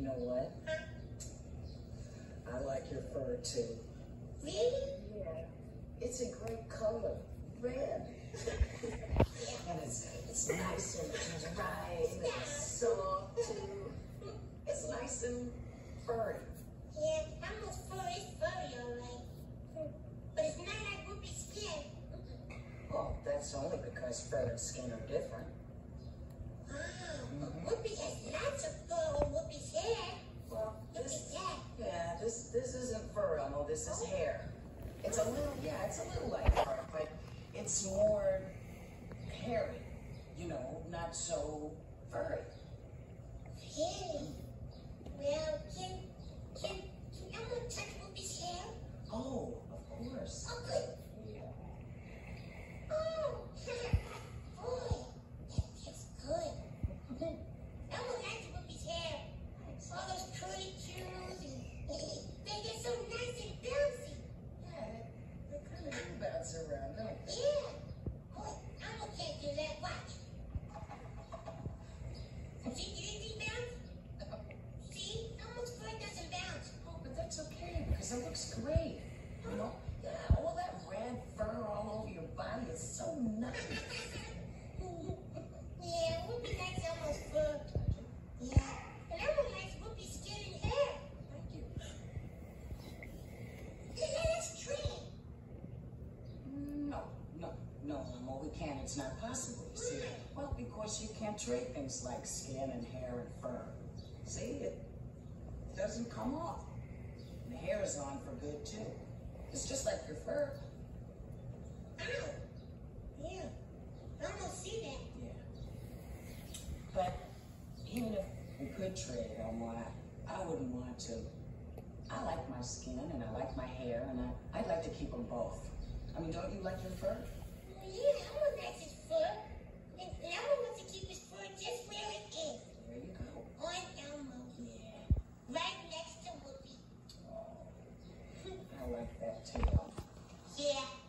you know what? I like your fur too. Really? Yeah. It's a great color. Red. and it's, it's nice and dry and it's soft too. It's nice and furry. Yeah, I'm a furry furry, alright. But it's not like Ruby's skin. Well, that's only because fur and skin are different. This is hair. It's a little yeah, it's a little like fur, but it's more hairy. You know, not so furry. No, no, no, we can't. It's not possible, you see. Well, because you can't trade things like skin and hair and fur. See, it doesn't come off. And the hair is on for good, too. It's just like your fur. Ow. Yeah, I don't see that. Yeah. But even if we could trade, Elmo, I, I wouldn't want to. I like my skin and I like my hair, and I, I'd like to keep them both. I mean, don't you like your fur? Yeah, I would like his fur. And I would want to keep his fur just where it is. There you go. On Elmo here. Right next to Whoopi. Oh, I like that too. Yeah.